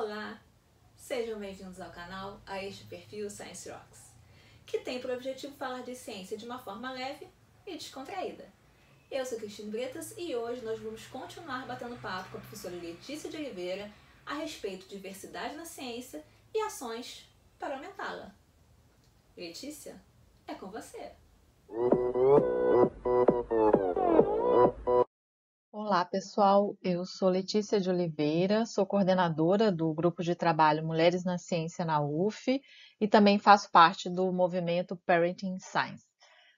Olá! Sejam bem-vindos ao canal, a este perfil Science Rocks, que tem por objetivo falar de ciência de uma forma leve e descontraída. Eu sou Cristina Bretas e hoje nós vamos continuar batendo papo com a professora Letícia de Oliveira a respeito de diversidade na ciência e ações para aumentá-la. Letícia, é com você! Olá, pessoal. Eu sou Letícia de Oliveira, sou coordenadora do grupo de trabalho Mulheres na Ciência na UF e também faço parte do movimento Parenting Science.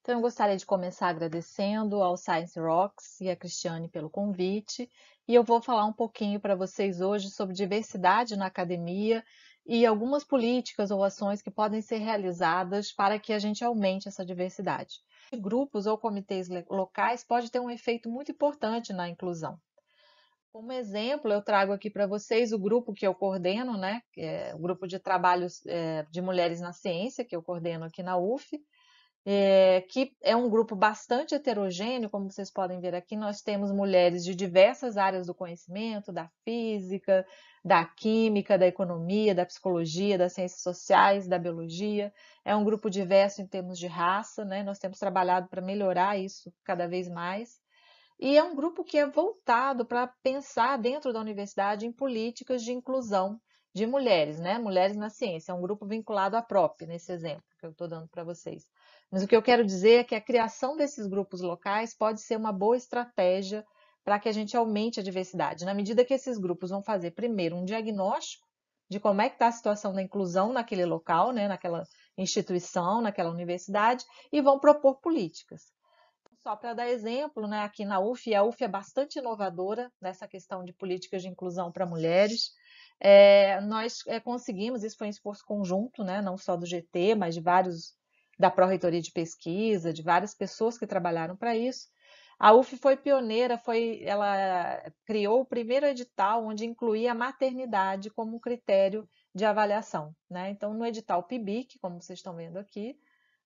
Então, eu gostaria de começar agradecendo ao Science Rocks e a Cristiane pelo convite, e eu vou falar um pouquinho para vocês hoje sobre diversidade na academia e algumas políticas ou ações que podem ser realizadas para que a gente aumente essa diversidade grupos ou comitês locais pode ter um efeito muito importante na inclusão. Como exemplo, eu trago aqui para vocês o grupo que eu coordeno, né? É o grupo de trabalhos é, de mulheres na ciência, que eu coordeno aqui na UF, é, que é um grupo bastante heterogêneo, como vocês podem ver aqui, nós temos mulheres de diversas áreas do conhecimento, da física, da química, da economia, da psicologia, das ciências sociais, da biologia. É um grupo diverso em termos de raça, né? Nós temos trabalhado para melhorar isso cada vez mais. E é um grupo que é voltado para pensar dentro da universidade em políticas de inclusão de mulheres, né? Mulheres na ciência. É um grupo vinculado à PROP, nesse exemplo que eu estou dando para vocês. Mas o que eu quero dizer é que a criação desses grupos locais pode ser uma boa estratégia para que a gente aumente a diversidade, na medida que esses grupos vão fazer primeiro um diagnóstico de como é que está a situação da inclusão naquele local, né, naquela instituição, naquela universidade, e vão propor políticas. Só para dar exemplo, né, aqui na UF, a UF é bastante inovadora nessa questão de políticas de inclusão para mulheres. É, nós é, conseguimos, isso foi um esforço conjunto, né, não só do GT, mas de vários da Pró-Reitoria de Pesquisa, de várias pessoas que trabalharam para isso. A UF foi pioneira, foi, ela criou o primeiro edital onde incluía a maternidade como critério de avaliação. Né? Então, no edital PIBIC, como vocês estão vendo aqui,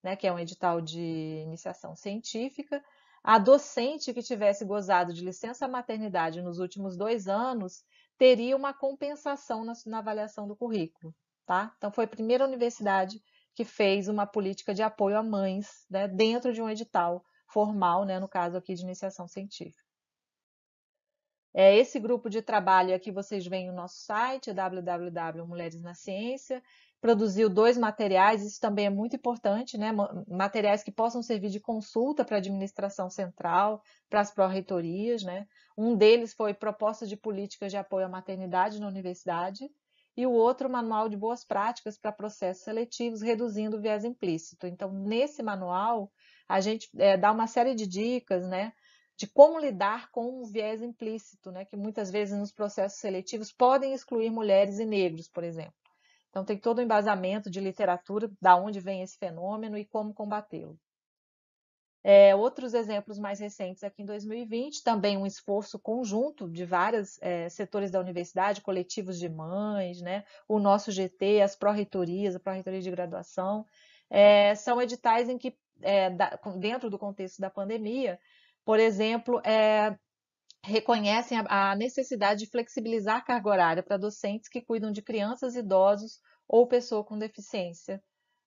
né, que é um edital de iniciação científica, a docente que tivesse gozado de licença maternidade nos últimos dois anos teria uma compensação na, na avaliação do currículo. Tá? Então, foi a primeira universidade que fez uma política de apoio a mães né, dentro de um edital formal, né, no caso aqui de iniciação científica. É, esse grupo de trabalho aqui vocês veem no nosso site, www Mulheres na Ciência, produziu dois materiais, isso também é muito importante, né? materiais que possam servir de consulta para a administração central, para as pró-reitorias. Né? Um deles foi Proposta de Políticas de Apoio à Maternidade na Universidade, e o outro, Manual de Boas Práticas para Processos Seletivos, reduzindo o viés implícito. Então, nesse manual, a gente é, dá uma série de dicas, né? De como lidar com o viés implícito, né? Que muitas vezes nos processos seletivos podem excluir mulheres e negros, por exemplo. Então, tem todo o embasamento de literatura, da onde vem esse fenômeno e como combatê-lo. É, outros exemplos mais recentes aqui em 2020, também um esforço conjunto de vários é, setores da universidade, coletivos de mães, né, o nosso GT, as pró-reitorias, a pró-reitoria de graduação, é, são editais em que, é, da, dentro do contexto da pandemia, por exemplo, é, reconhecem a, a necessidade de flexibilizar a carga horária para docentes que cuidam de crianças, idosos ou pessoa com deficiência.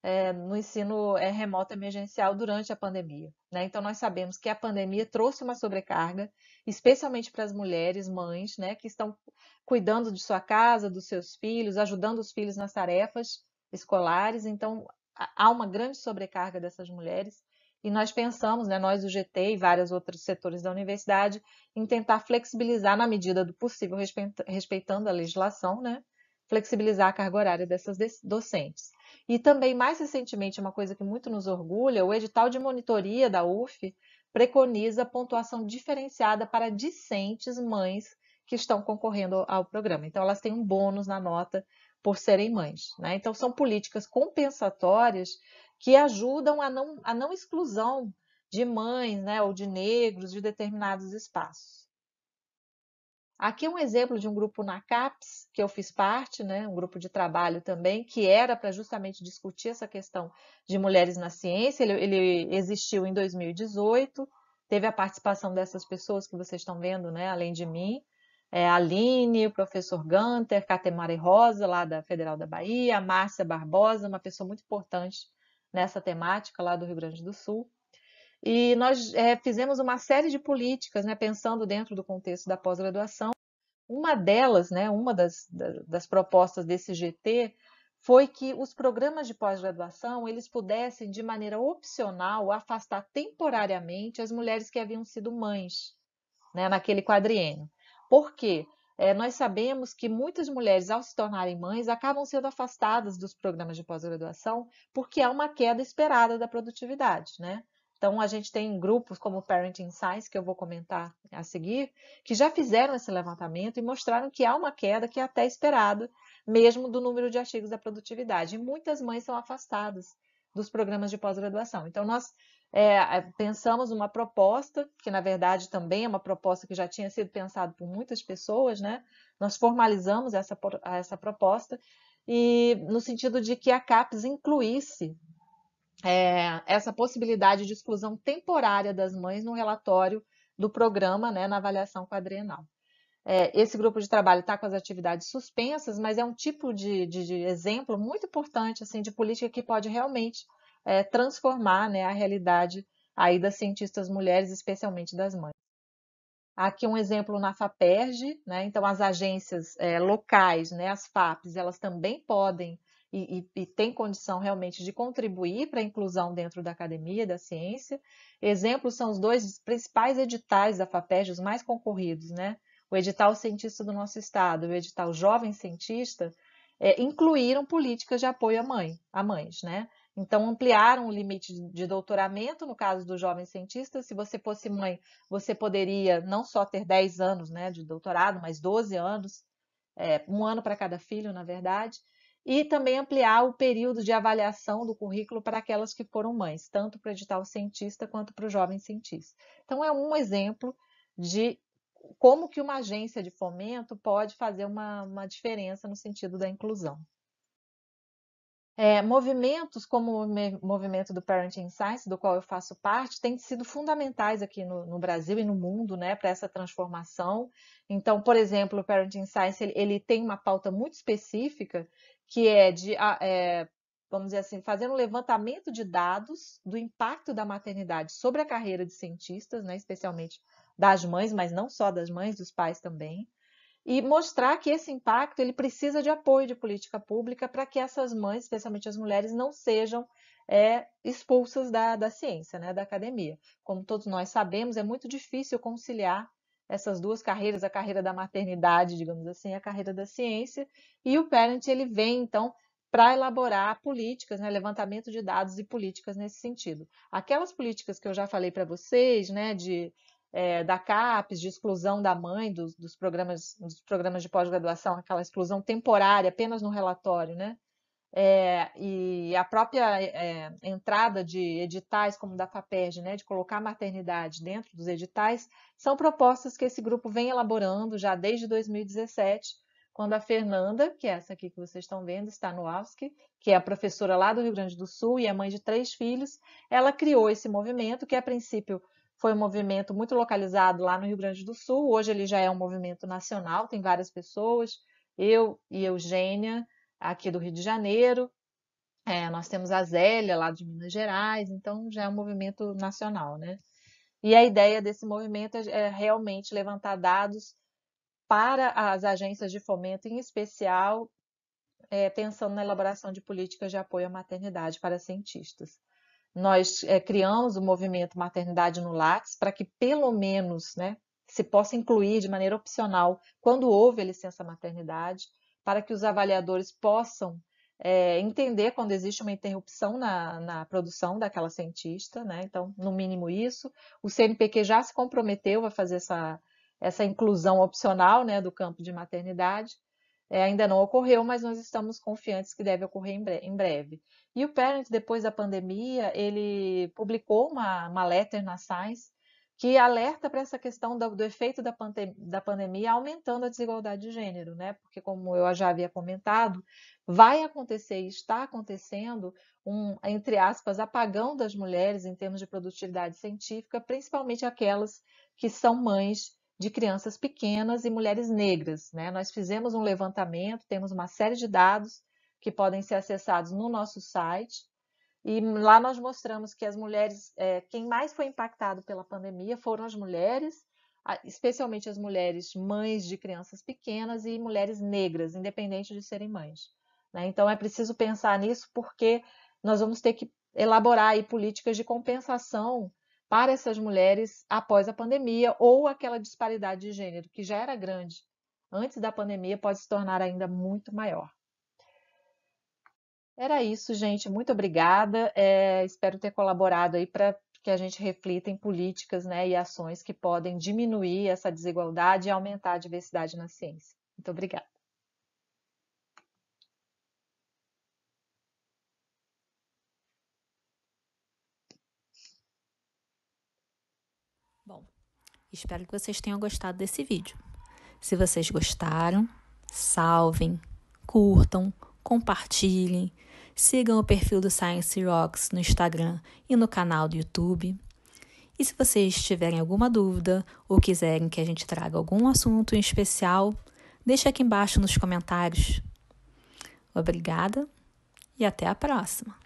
É, no ensino é, remoto emergencial durante a pandemia. Né? Então, nós sabemos que a pandemia trouxe uma sobrecarga, especialmente para as mulheres, mães, né, que estão cuidando de sua casa, dos seus filhos, ajudando os filhos nas tarefas escolares. Então, há uma grande sobrecarga dessas mulheres. E nós pensamos, né, nós, o GT e vários outros setores da universidade, em tentar flexibilizar na medida do possível, respeitando a legislação, né, flexibilizar a carga horária dessas docentes. E também, mais recentemente, uma coisa que muito nos orgulha, o edital de monitoria da UF preconiza pontuação diferenciada para discentes mães que estão concorrendo ao programa. Então, elas têm um bônus na nota por serem mães. Né? Então, são políticas compensatórias que ajudam a não, a não exclusão de mães né, ou de negros de determinados espaços. Aqui é um exemplo de um grupo na CAPES, que eu fiz parte, né, um grupo de trabalho também, que era para justamente discutir essa questão de mulheres na ciência. Ele, ele, existiu em 2018, teve a participação dessas pessoas que vocês estão vendo, né, além de mim. é, Aline, o professor Gunter, Catemari Rosa, lá da Federal da Bahia, Márcia Barbosa, uma pessoa muito importante nessa temática lá do Rio Grande do Sul. E nós é, fizemos uma série de políticas, né, pensando dentro do contexto da pós-graduação. Uma delas, né, uma das, das propostas desse GT foi que os programas de pós-graduação eles pudessem, de maneira opcional, afastar temporariamente as mulheres que haviam sido mães né, naquele quadriênio. Por quê? É, nós sabemos que muitas mulheres, ao se tornarem mães, acabam sendo afastadas dos programas de pós-graduação porque há uma queda esperada da produtividade, né? Então, a gente tem grupos como o Parenting Science, que eu vou comentar a seguir, que já fizeram esse levantamento e mostraram que há uma queda que é até esperada, mesmo do número de artigos da produtividade. E muitas mães são afastadas dos programas de pós-graduação. Então, nós é, é, pensamos uma proposta, que na verdade também é uma proposta que já tinha sido pensada por muitas pessoas, né? Nós formalizamos essa, essa proposta e no sentido de que a CAPES incluísse é, essa possibilidade de exclusão temporária das mães no relatório do programa, né, na avaliação quadrienal. É, esse grupo de trabalho está com as atividades suspensas, mas é um tipo de, de, de exemplo muito importante assim de política que pode realmente é, transformar né, a realidade aí das cientistas mulheres, especialmente das mães. Aqui um exemplo na FAPERJ, né? então as agências é, locais, né, as FAPs, elas também podem e, e, e têm condição realmente de contribuir para a inclusão dentro da academia, da ciência. Exemplos são os dois principais editais da FAPERJ, os mais concorridos, né? o edital cientista do nosso estado, o edital jovem cientista, é, incluíram políticas de apoio à mãe, a mães, né? Então, ampliaram o limite de doutoramento, no caso do jovem cientista. Se você fosse mãe, você poderia não só ter 10 anos né, de doutorado, mas 12 anos, é, um ano para cada filho, na verdade. E também ampliar o período de avaliação do currículo para aquelas que foram mães, tanto para o edital cientista quanto para o jovem cientista. Então, é um exemplo de como que uma agência de fomento pode fazer uma, uma diferença no sentido da inclusão. É, movimentos como o movimento do Parenting Science, do qual eu faço parte, têm sido fundamentais aqui no, no Brasil e no mundo né, para essa transformação. Então, por exemplo, o Parenting Science ele, ele tem uma pauta muito específica que é de, é, vamos dizer assim, fazer um levantamento de dados do impacto da maternidade sobre a carreira de cientistas, né, especialmente das mães, mas não só das mães, dos pais também e mostrar que esse impacto ele precisa de apoio de política pública para que essas mães, especialmente as mulheres, não sejam é, expulsas da, da ciência, né, da academia. Como todos nós sabemos, é muito difícil conciliar essas duas carreiras, a carreira da maternidade, digamos assim, a carreira da ciência, e o Parent ele vem então para elaborar políticas, né, levantamento de dados e políticas nesse sentido. Aquelas políticas que eu já falei para vocês, né, de é, da CAPES, de exclusão da mãe dos, dos programas, dos programas de pós-graduação, aquela exclusão temporária, apenas no relatório, né? É, e a própria é, entrada de editais como da FAPERJ, né, de colocar a maternidade dentro dos editais, são propostas que esse grupo vem elaborando já desde 2017, quando a Fernanda, que é essa aqui que vocês estão vendo, está no AUSC, que é a professora lá do Rio Grande do Sul e é mãe de três filhos, ela criou esse movimento que a princípio foi um movimento muito localizado lá no Rio Grande do Sul. Hoje ele já é um movimento nacional, tem várias pessoas. Eu e Eugênia, aqui do Rio de Janeiro. É, nós temos a Zélia, lá de Minas Gerais, então já é um movimento nacional, né? E a ideia desse movimento é, é realmente levantar dados para as agências de fomento, em especial, é, pensando na elaboração de políticas de apoio à maternidade para cientistas. Nós é, criamos o movimento Maternidade no Lattes para que, pelo menos, né, se possa incluir de maneira opcional quando houve a licença maternidade, para que os avaliadores possam é, entender quando existe uma interrupção na, na, produção daquela cientista, né? Então, no mínimo isso. O CNPq já se comprometeu a fazer essa, essa inclusão opcional né, do campo de maternidade. É, ainda não ocorreu, mas nós estamos confiantes que deve ocorrer em breve. E o Parent, depois da pandemia, ele publicou uma, uma letter na Science que alerta para essa questão do, do efeito da, pandem da, pandemia aumentando a desigualdade de gênero, né? Porque, como eu já havia comentado, vai acontecer e está acontecendo um, entre aspas, apagão das mulheres em termos de produtividade científica, principalmente aquelas que são mães de crianças pequenas e mulheres negras. Né? Nós fizemos um levantamento, temos uma série de dados que podem ser acessados no nosso site. E lá nós mostramos que as mulheres, é, quem mais foi impactado pela pandemia foram as mulheres, especialmente as mulheres mães de crianças pequenas e mulheres negras, independente de serem mães. Né? Então é preciso pensar nisso porque nós vamos ter que elaborar aí políticas de compensação para essas mulheres após a pandemia ou aquela disparidade de gênero que já era grande antes da pandemia pode se tornar ainda muito maior. Era isso, gente. Muito obrigada. É, espero ter colaborado aí para que a gente reflita em políticas né, e ações que podem diminuir essa desigualdade e aumentar a diversidade na ciência. Muito obrigada. Espero que vocês tenham gostado desse vídeo. Se vocês gostaram, salvem, curtam, compartilhem, sigam o perfil do Science Rocks no Instagram e no canal do YouTube. E se vocês tiverem alguma dúvida ou quiserem que a gente traga algum assunto em especial, deixe aqui embaixo nos comentários. Obrigada e até a próxima!